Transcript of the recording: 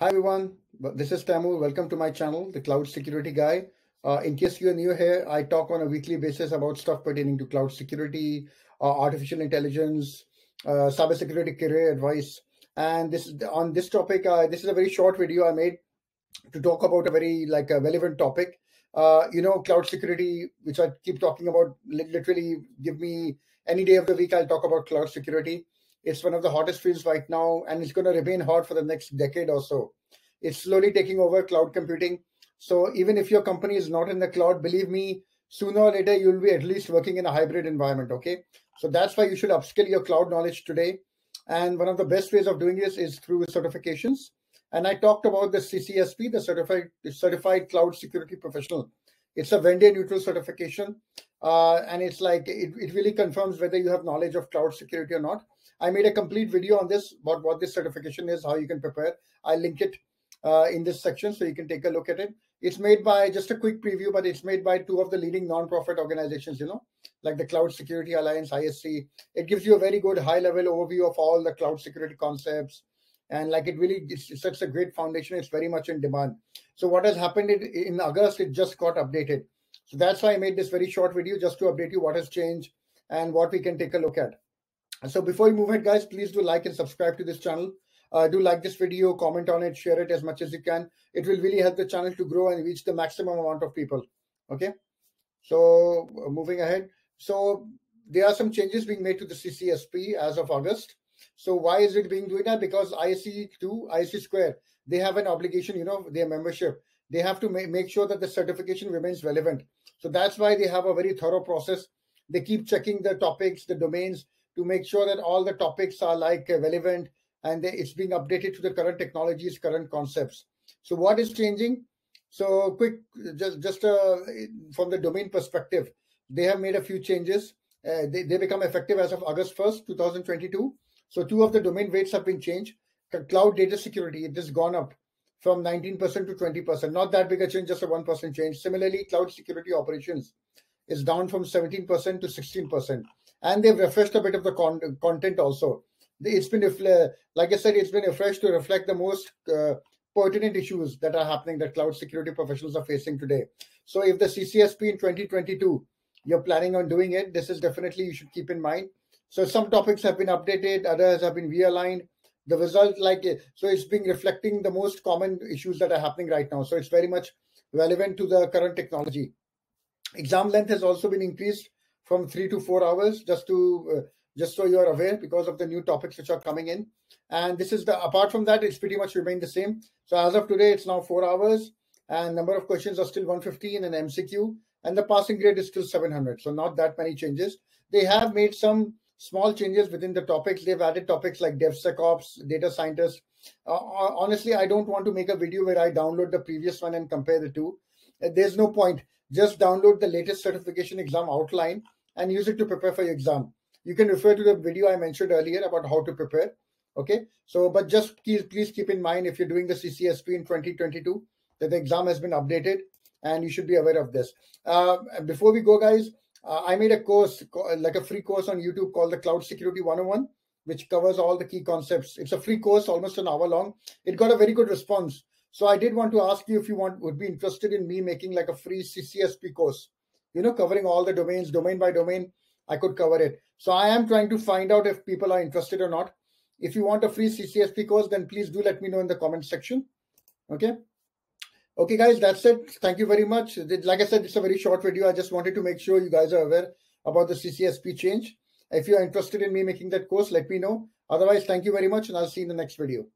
Hi everyone, this is Taimur. Welcome to my channel, the Cloud Security Guy. Uh, in case you're new here, I talk on a weekly basis about stuff pertaining to cloud security, uh, artificial intelligence, uh, cybersecurity career advice. And this on this topic. Uh, this is a very short video I made to talk about a very like a relevant topic. Uh, you know, cloud security, which I keep talking about. Literally, give me any day of the week, I'll talk about cloud security. It's one of the hottest fields right now, and it's going to remain hot for the next decade or so. It's slowly taking over cloud computing. So even if your company is not in the cloud, believe me, sooner or later you'll be at least working in a hybrid environment. Okay, so that's why you should upskill your cloud knowledge today. And one of the best ways of doing this is through certifications. And I talked about the CCSP, the Certified Certified Cloud Security Professional. It's a vendor neutral certification, uh, and it's like it, it really confirms whether you have knowledge of cloud security or not. I made a complete video on this about what this certification is, how you can prepare. I'll link it uh, in this section so you can take a look at it. It's made by just a quick preview, but it's made by two of the leading non-profit organizations, you know, like the Cloud Security Alliance, ISC. It gives you a very good high-level overview of all the cloud security concepts, and like it really it's such a great foundation. It's very much in demand. So what has happened in, August? It just got updated. So that's why I made this very short video just to update you what has changed and what we can take a look at. So before we move ahead, guys, please do like and subscribe to this channel. Uh, do like this video, comment on it, share it as much as you can. It will really help the channel to grow and reach the maximum amount of people. Okay. So uh, moving ahead. So there are some changes being made to the CCSP as of August. So why is it being doing that? Because ISC2, ISC Square, they have an obligation, you know, their membership. They have to ma make sure that the certification remains relevant. So that's why they have a very thorough process. They keep checking the topics, the domains to make sure that all the topics are like relevant and they, it's being updated to the current technologies, current concepts. So what is changing? So quick, just just uh, from the domain perspective, they have made a few changes. Uh, they, they become effective as of August 1st, 2022. So two of the domain weights have been changed. Cloud data security, it has gone up from 19% to 20%. Not that big a change, just a 1% change. Similarly, cloud security operations is down from 17% to 16%. And they've refreshed a bit of the con content also. It's been, like I said, it's been refreshed to reflect the most uh, pertinent issues that are happening that cloud security professionals are facing today. So if the CCSP in 2022, you're planning on doing it, this is definitely you should keep in mind. So some topics have been updated, others have been realigned. The result, like so, it's been reflecting the most common issues that are happening right now. So it's very much relevant to the current technology. Exam length has also been increased from three to four hours, just to uh, just so you're aware because of the new topics which are coming in. And this is the apart from that, it's pretty much remained the same. So as of today, it's now four hours, and number of questions are still 150 in an MCQ, and the passing grade is still 700. So not that many changes. They have made some small changes within the topics. They've added topics like DevSecOps, data scientists. Uh, honestly, I don't want to make a video where I download the previous one and compare the two. Uh, there's no point. Just download the latest certification exam outline and use it to prepare for your exam. You can refer to the video I mentioned earlier about how to prepare. Okay. So, but just please, please keep in mind if you're doing the CCSP in 2022 that the exam has been updated and you should be aware of this. Uh, before we go, guys, uh, I made a course, like a free course on YouTube called the Cloud Security 101, which covers all the key concepts. It's a free course, almost an hour long. It got a very good response. So I did want to ask you if you want would be interested in me making like a free CCSP course, you know, covering all the domains, domain by domain. I could cover it. So I am trying to find out if people are interested or not. If you want a free CCSP course, then please do let me know in the comment section. Okay. Okay, guys, that's it. Thank you very much. Like I said, it's a very short video. I just wanted to make sure you guys are aware about the CCSP change. If you are interested in me making that course, let me know. Otherwise, thank you very much, and I'll see you in the next video.